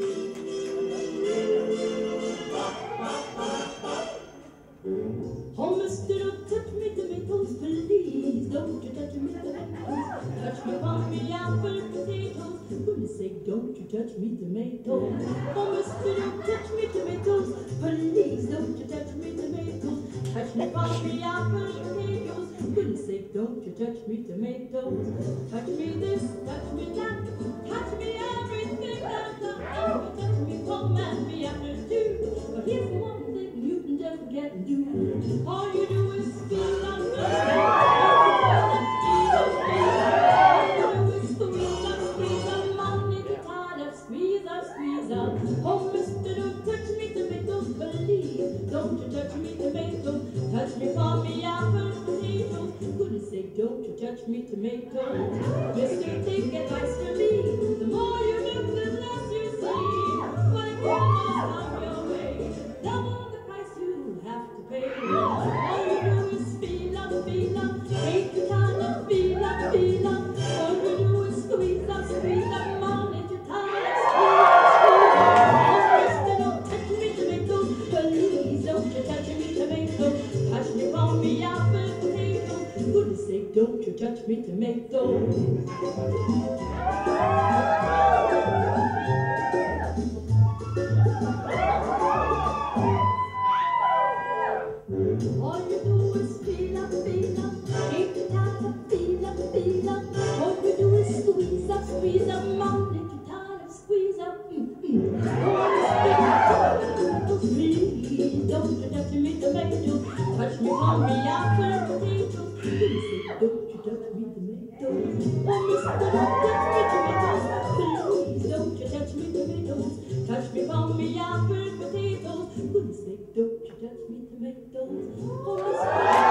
Oh, don't touch me tomatoes, please. Don't you touch me tomatoes. Touch me me apple potatoes. Don't you touch me. Oh, touch me please. Don't you touch me tomatoes. Touch me on me apple potatoes. Goodness sake, don't you touch me tomatoes. Touch me this, touch me that. Touch me All you do is feel to. Oh, mister, don't touch me tomatoes, please. Don't you touch me tomatoes. Touch me for me apple potatoes. Goodness sake, don't you touch me tomatoes. Mister, take advice don't you touch me tomatoes. All you do is feel up, feel touch me tomatoes, touch me on me apple potatoes. Please don't you touch me tomatoes. Oh, mister, don't touch me tomatoes. Please don't you touch me tomatoes, touch me on me apple potatoes. Goodness sake, don't you touch me tomatoes. Oh, mister.